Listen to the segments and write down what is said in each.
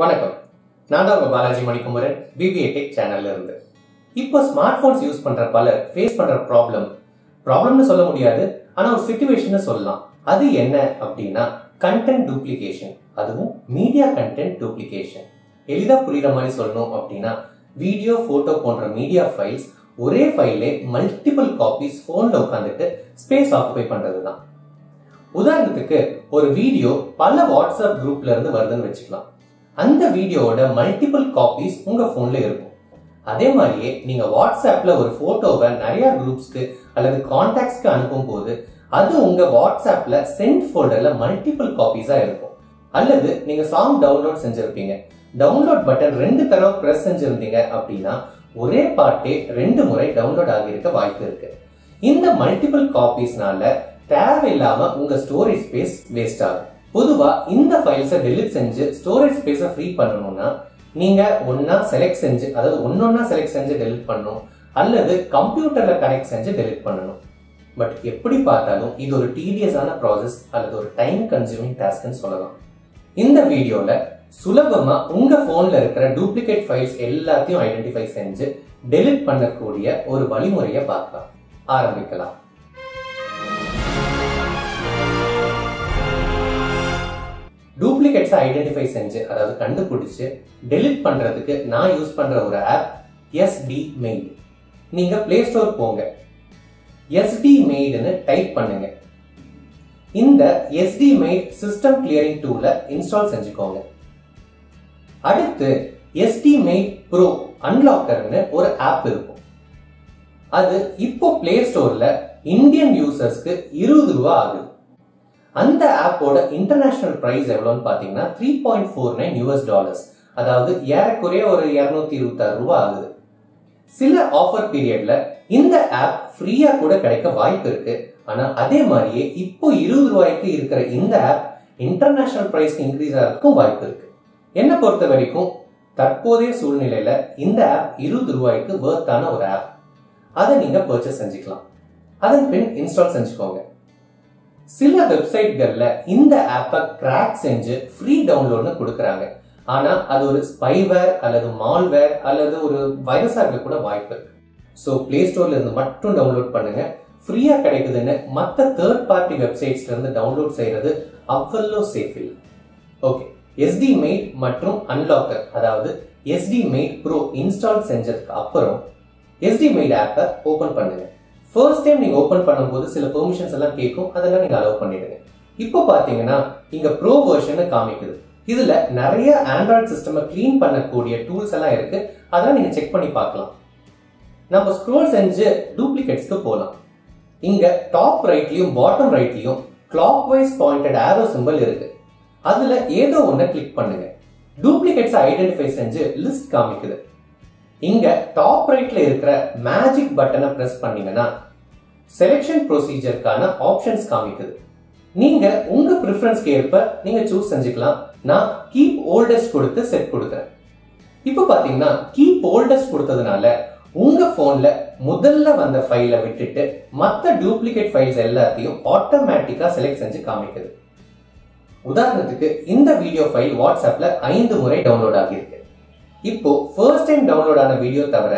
வணக்கம். நான் தான் உங்க பாலாஜி மணிக்குமரன் பிபிஏ டெக் சேனல்ல இருந்து. இப்போ ஸ்மார்ட் போன்ஸ் யூஸ் பண்ற பலர் ஃபேஸ் பண்ற ப்ராப்ளம் ப்ராப்ளம்னு சொல்ல முடியாது ஆனா ஒரு சுச்சுவேஷன் சொல்லலாம். அது என்ன அப்படின்னா கண்டென்ட் டூப்ளிகேஷன் அதுவும் மீடியா கண்டென்ட் டூப்ளிகேஷன் எளிதா புரியுற மாதிரி சொல்லணும் அப்படின்னா வீடியோ போட்டோ போன்ற மீடியா ஃபைல்ஸ் ஒரே ஃபைலே மல்டிபிள் காப்பீஸ் போன்ல உட்காந்துட்டு ஸ்பேஸ் ஆக்குபை பண்றது தான் உதாரணத்துக்கு ஒரு வீடியோ பல வாட்ஸ்அப் குரூப்ல இருந்து வருதுன்னு வச்சுக்கலாம். அந்த வீடியோவோட மல்டிபிள் காப்பீஸ் உங்க போன்ல இருக்கும். அதே மாதிரியே நீங்க வாட்ஸ்அப்ல ஒரு போட்டோவை நிறைய குரூப்ஸ்க்கு அல்லது கான்டாக்ட்ஸ்க்கு அனுப்பும் போது அது உங்க வாட்ஸ்அப்ல சென்ட் ஃபோல்டரில் மல்டிபிள் காப்பீஸா இருக்கும். அல்லது நீங்க சாங் டவுன்லோட் செஞ்சிருப்பீங்க. டவுன்லோட் பட்டன் ரெண்டு தடவை பிரஸ் செஞ்சிருந்தீங்க அப்படின்னா ஒரே பாட்டே ரெண்டு முறை டவுன்லோட் ஆகியிருக்க வாய்ப்பு இருக்கு. இந்த மல்டிபிள் காப்பீஸ்னால தேவையில்லாம உங்க ஸ்டோரேஜ் ஸ்பேஸ் வேஸ்ட் ஆகும். பொதுவாக இந்த ஃபைல்ஸை டெலிட் செஞ்சு ஸ்டோரேஜ் ஸ்பேஸை ஃப்ரீ பண்ணணும்னா நீங்க ஒன்னா செலக்ட் செஞ்சு அதாவது ஒன்றொன்னா செலக்ட் செஞ்சு டெலிட் பண்ணணும் அல்லது கம்ப்யூட்டரில் கனெக்ட் செஞ்சு டெலிட் பண்ணணும். பட் எப்படி பார்த்தாலும் இது ஒரு டீடியஸான ப்ராசஸ் அல்லது ஒரு டைம் கன்சியூமிங் டாஸ்க்னு சொல்லலாம். இந்த வீடியோவில் சுலபமா உங்க ஃபோனில் இருக்கிற டூப்ளிகேட் ஃபைல்ஸ் எல்லாத்தையும் ஐடென்டிஃபை செஞ்சு டெலிட் பண்ணக்கூடிய ஒரு வழிமுறையை பார்க்கலாம். ஆரம்பிக்கலாம். டூப்ளிகேட்ஸை ஐடென்டிஃபை செஞ்சு அதாவது கண்டுபிடிச்சு டெலிட் பண்ணுறதுக்கு நான் யூஸ் பண்ணுற ஒரு ஆப் எஸ்டி மெய்ட் நீங்கள் பிளே ஸ்டோர் போங்க. எஸ்டி மெய்டுன்னு டைப் பண்ணுங்க. இந்த எஸ்டி மெய்ட் சிஸ்டம் கிளியரிங் டூல இன்ஸ்டால் செஞ்சுக்கோங்க. அடுத்து எஸ்டி மெய்ட் ப்ரோ அன்லாக்கர்னு ஒரு ஆப் இருக்கும். அது இப்போ பிளே ஸ்டோரில் இந்தியன் யூசர்ஸ்க்கு இருபது ரூபா ஆகுது. அந்த ஆப்போட இன்டர்நேஷனல் பிரைஸ் எவ்வளோன்னு பார்த்தீங்கன்னா three point four nine US dollars அதாவது ஏறக்குறைய ஒரு இரநூத்தி இருபத்தாறு ரூபா ஆகுது. சில ஆஃபர் பீரியட்ல இந்த ஆப் ஃப்ரீயா கூட கிடைக்க வாய்ப்பு இருக்கு. ஆனா அதே மாதிரியே இப்போ இருபது ரூபாய்க்கு இருக்கிற இந்த ஆப் இன்டர்நேஷனல் பிரைஸ் இன்க்ரீஸ் ஆகிறதுக்கும் வாய்ப்பு இருக்கு. என்ன பொறுத்த வரைக்கும் தற்போதைய சூழ்நிலையில இந்த ஆப் இருபது ரூபாய்க்கு வேர்த்தான ஒரு ஆப் அதை நீங்க பர்ச்சேஸ் செஞ்சுக்கலாம். அதன் பின் இன்ஸ்டால் செஞ்சுக்கோங்க. சில வெப்சைட்கள்ல இந்த ஆப்பை கிராக் செஞ்சு ஃப்ரீ டவுன்லோட்னு கொடுக்குறாங்க. ஆனா அது ஒரு ஸ்பைவேர் அல்லது மால்வேர் அல்லது ஒரு வைரஸாக இருக்க கூட வாய்ப்பு இருக்கு. ஸோ பிளே ஸ்டோர்ல இருந்து மட்டும் டவுன்லோட் பண்ணுங்க. ஃப்ரீயா கிடைக்குதுன்னு மற்ற தேர்ட் பார்ட்டி வெப்சைட்ஸ்ல இருந்து டவுன்லோட் செய்யறது அவ்வளோ சேஃப் இல்லை. ஓகே எஸ்டி மெய்ட் மற்றும் அன்லாக்கர் அதாவது எஸ்டி மெய்ட் ப்ரோ இன்ஸ்டால் செஞ்சதுக்கு அப்புறம் எஸ்டி மெய்ட் ஆப்பை ஓபன் பண்ணுங்க. ஃபர்ஸ்ட் டைம் நீங்க ஓபன் பண்ணும்போது சில பெர்மிஷன்ஸ் எல்லாம் கேட்கும் அதெல்லாம் நீங்க அலோவ் பண்ணிடுங்க. இப்போ பாத்தீங்கன்னா இங்க ப்ரோ வெர்ஷன் காமிக்குது. இதுல நிறைய ஆண்ட்ராய்ட் சிஸ்டம் கிளீன் பண்ணக்கூடிய டூல்ஸ் எல்லாம் இருக்கு. அதெல்லாம் நீங்க செக் பண்ணி பார்க்கலாம். நம்ம ஸ்க்ரோல் செஞ்சு டூப்ளிகேட்ஸ்க்கு போகலாம் இங்க டாப் ரைட்லயும் பாட்டம் ரைட்லயும் clockwise pointed arrow symbol இருக்கு. அதுல ஏதோ ஒன்று கிளிக் பண்ணுங்க. டூப்ளிகேட்ஸ் ஐடென்டிஃபை செஞ்சு லிஸ்ட் காமிக்குது. இங்க டாப் ரைட்ல இருக்கிற மேஜிக் பட்டனை பிரஸ் பண்ணீங்கன்னா செலெக்ஷன் ப்ரொசீஜருக்கான ஆப்ஷன்ஸ் காமிக்குது. நீங்க உங்க ப்ரிஃபரன்ஸ்க்கு ஏற்ப நீங்க சூஸ் செஞ்சுக்கலாம். நான் கீப் ஓல்டஸ்ட் கொடுத்து செட் கொடுக்குறேன். இப்போ பாத்தீங்கன்னா கீப் ஓல்டஸ்ட் கொடுத்ததுனால உங்க போன்ல முதல்ல வந்த ஃபைலை விட்டுட்டு மற்ற டூப்ளிகேட் ஃபைல்ஸ் எல்லாத்தையும் ஆட்டோமேட்டிக்கா செலக்ட் செஞ்சு காமிக்குது. உதாரணத்துக்கு இந்த வீடியோ ஃபைல் வாட்ஸ்அப்ல ஐந்து முறை டவுன்லோட் ஆகியிருக்கு. இப்போ ஃபர்ஸ்ட் டைம் டவுன்லோட் ஆன வீடியோ தவிர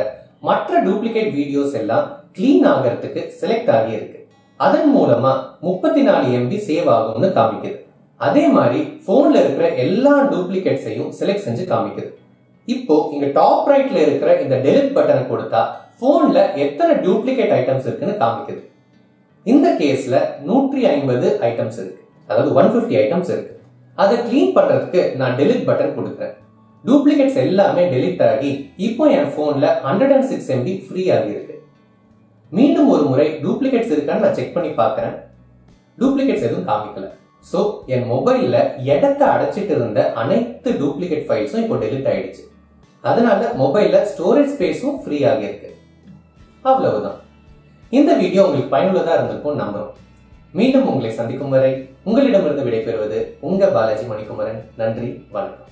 மற்ற டூப்ளிகேட் வீடியோஸ் எல்லாம் கிளீன் ஆகிறதுக்கு செலக்ட் ஆகி இருக்கு. அதன் மூலமா முப்பத்தி நாலு எம்பி சேவ் ஆகும்னு காமிக்குது. அதே மாதிரி போன்ல இருக்கிற எல்லா டூப்ளிகேட்ஸையும் செலக்ட் செஞ்சு காமிக்குது. இப்போ இங்க டாப் ரைட்ல இருக்கிற இந்த டெலிட் பட்டனை கொடுத்தா போன்ல எத்தனை டூப்ளிகேட் ஐட்டம்ஸ் இருக்குன்னு காமிக்குது. இந்த கேஸ்ல நூற்றி ஐம்பது ஐட்டம்ஸ் இருக்கு. அதாவது ஒன் பிப்டி ஐட்டம்ஸ் இருக்கு. அதை கிளீன் பண்றதுக்கு நான் டெலிட் பட்டன் கொடுக்குறேன். டூப்ளிகேட்ஸ் எல்லாமே டெலிட் ஆகி இப்போ என் ஃபோனில் hundred and six MB free ஆகியிருக்கு மீண்டும் ஒரு முறை டூப்ளிகேட்ஸ் இருக்கான்னு நான் செக் பண்ணி பார்க்குறேன். டூப்ளிகேட்ஸ் எதுவும் காமிக்கல. ஸோ என் மொபைலில் இடத்த அடைச்சிட்டு இருந்த அனைத்து டூப்ளிகேட் ஃபைல்ஸும் இப்போ டெலிட் ஆயிடுச்சு. அதனால மொபைலில் ஸ்டோரேஜ் ஸ்பேஸும் ஃப்ரீ ஆகியிருக்கு அவ்வளவுதான். இந்த வீடியோ உங்களுக்கு பயனுள்ளதாக இருந்திருக்கும் நம்புறோம். மீண்டும் உங்களை சந்திக்கும் வரை உங்களிடமிருந்து விடைபெறுவது உங்க பாலாஜி மணிக்குமரன். நன்றி வணக்கம்.